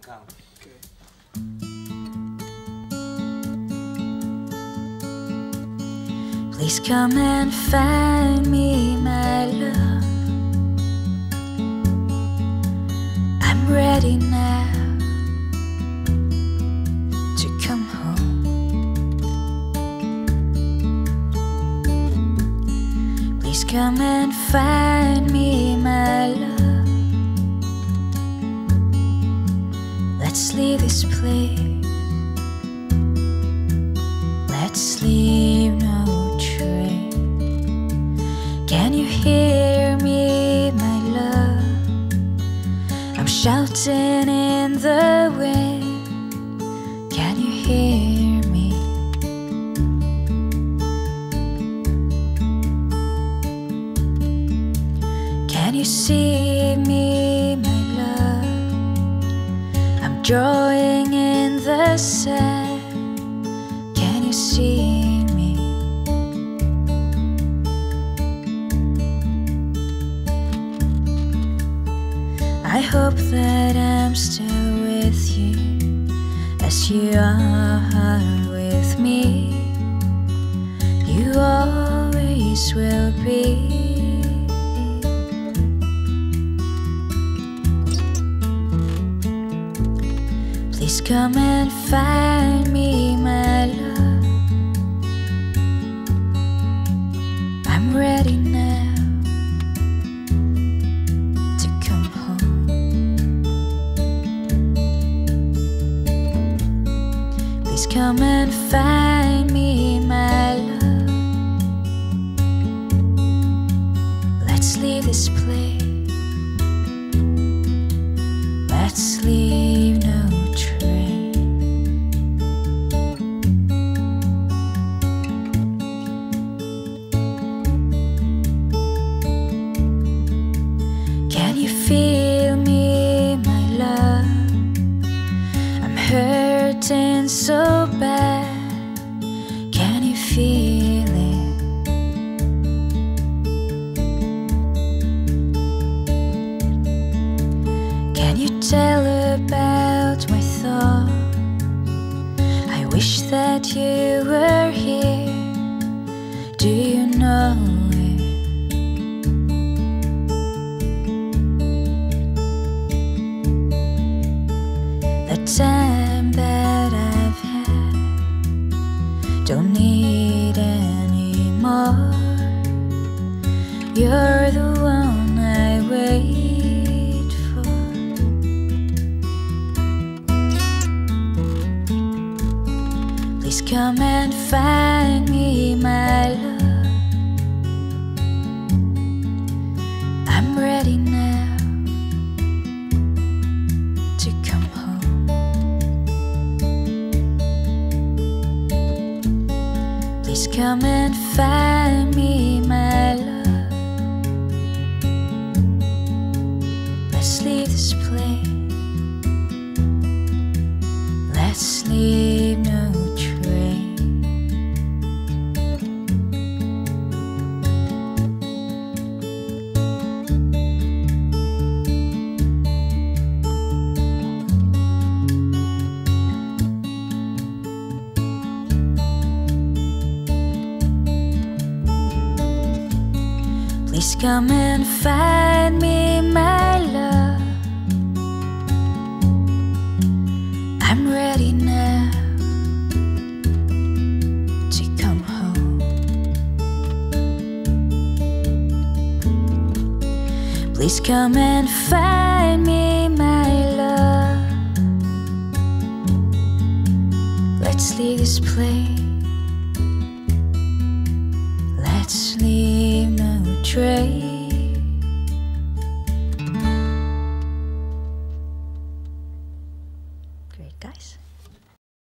can come. Okay. Please come and find me, my love. I'm ready now to come home. Please come and find me, my love. Let's leave this place. Let's leave no trace. Can you hear me, my love? I'm shouting in the wind. Can you hear me? Can you see drawing in the sand. Can you see me? I hope that I'm still with you as you are with me. You always will be. Come and find me, my love. I'm ready now to come home. Please come and find me, my love. Let's leave this place. Hurting so bad. Can you feel it? Can you tell about my thoughts? I wish that you were here. Time that I've had don't need any more. You're the one I wait for. Please come and find me, my love. Please come and find me, my love. Please come and find me, my love. I'm ready now to come home. Please come and find me, my love. Let's leave this place. Let's leave no trace.